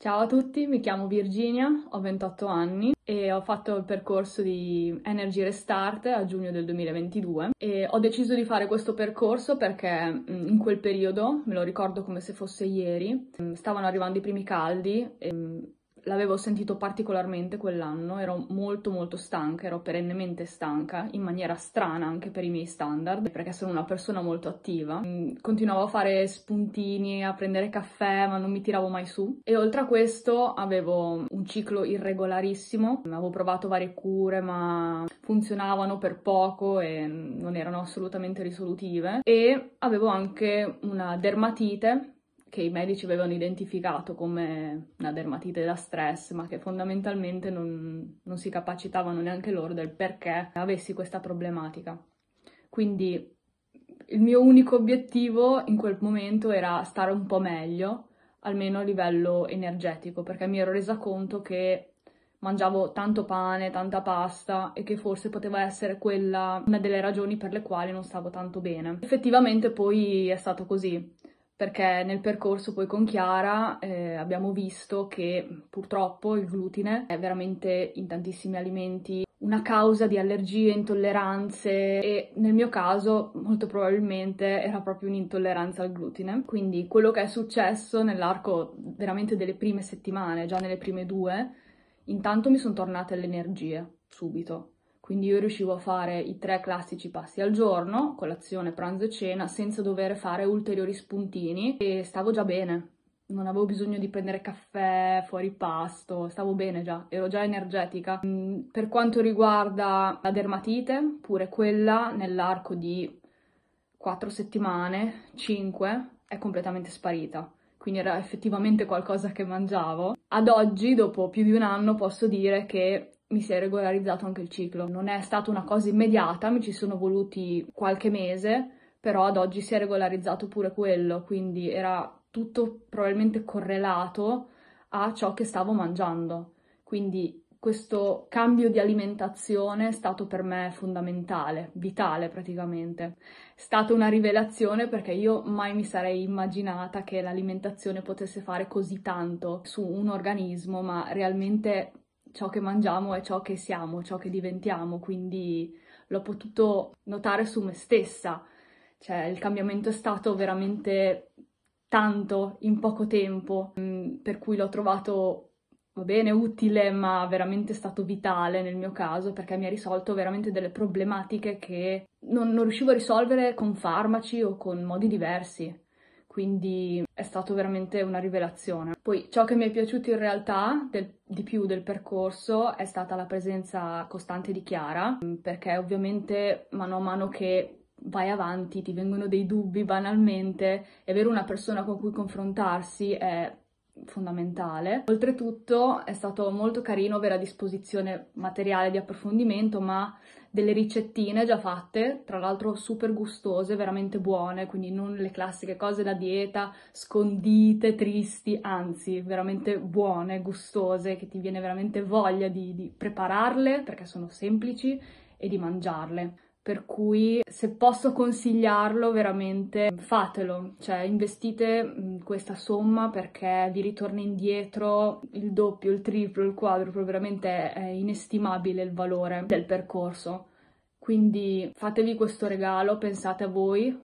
Ciao a tutti, mi chiamo Virginia, ho 28 anni e ho fatto il percorso di Energy Restart a giugno del 2022 e ho deciso di fare questo percorso perché mm, in quel periodo, me lo ricordo come se fosse ieri, mm, stavano arrivando i primi caldi e mm, l'avevo sentito particolarmente quell'anno, ero molto molto stanca, ero perennemente stanca, in maniera strana anche per i miei standard, perché sono una persona molto attiva. Mm, continuavo a fare spuntini, a prendere caffè, ma non mi tiravo mai su. E oltre a questo avevo un ciclo irregolarissimo, avevo provato varie cure, ma funzionavano per poco e non erano assolutamente risolutive. E avevo anche una dermatite che i medici avevano identificato come una dermatite da stress, ma che fondamentalmente non, non si capacitavano neanche loro del perché avessi questa problematica. Quindi il mio unico obiettivo in quel momento era stare un po' meglio, almeno a livello energetico, perché mi ero resa conto che mangiavo tanto pane, tanta pasta e che forse poteva essere quella una delle ragioni per le quali non stavo tanto bene. Effettivamente poi è stato così perché nel percorso poi con Chiara eh, abbiamo visto che purtroppo il glutine è veramente in tantissimi alimenti una causa di allergie, intolleranze e nel mio caso molto probabilmente era proprio un'intolleranza al glutine. Quindi quello che è successo nell'arco veramente delle prime settimane, già nelle prime due, intanto mi sono tornate le energie subito quindi io riuscivo a fare i tre classici passi al giorno, colazione, pranzo e cena, senza dover fare ulteriori spuntini e stavo già bene. Non avevo bisogno di prendere caffè fuori pasto, stavo bene già, ero già energetica. Mm, per quanto riguarda la dermatite, pure quella nell'arco di 4 settimane, 5, è completamente sparita quindi era effettivamente qualcosa che mangiavo. Ad oggi, dopo più di un anno, posso dire che mi si è regolarizzato anche il ciclo. Non è stata una cosa immediata, mi ci sono voluti qualche mese, però ad oggi si è regolarizzato pure quello, quindi era tutto probabilmente correlato a ciò che stavo mangiando. Quindi questo cambio di alimentazione è stato per me fondamentale, vitale praticamente. È stata una rivelazione perché io mai mi sarei immaginata che l'alimentazione potesse fare così tanto su un organismo, ma realmente ciò che mangiamo è ciò che siamo, ciò che diventiamo, quindi l'ho potuto notare su me stessa. Cioè, il cambiamento è stato veramente tanto in poco tempo, mm, per cui l'ho trovato va bene, utile, ma veramente stato vitale nel mio caso perché mi ha risolto veramente delle problematiche che non, non riuscivo a risolvere con farmaci o con modi diversi quindi è stato veramente una rivelazione. Poi ciò che mi è piaciuto in realtà del, di più del percorso è stata la presenza costante di Chiara, perché ovviamente mano a mano che vai avanti ti vengono dei dubbi banalmente e avere una persona con cui confrontarsi è fondamentale. Oltretutto è stato molto carino avere a disposizione materiale di approfondimento, ma delle ricettine già fatte, tra l'altro super gustose, veramente buone, quindi non le classiche cose da dieta, scondite, tristi, anzi, veramente buone, gustose, che ti viene veramente voglia di, di prepararle perché sono semplici e di mangiarle per cui se posso consigliarlo veramente fatelo, cioè investite mm, questa somma perché vi ritorna indietro il doppio, il triplo, il quadruplo, veramente è inestimabile il valore del percorso. Quindi fatevi questo regalo, pensate a voi,